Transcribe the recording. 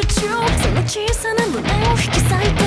中その小さな胸を引き裂いて